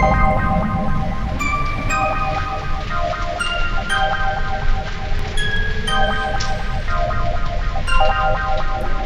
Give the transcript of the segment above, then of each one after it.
Thank you.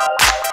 Bye.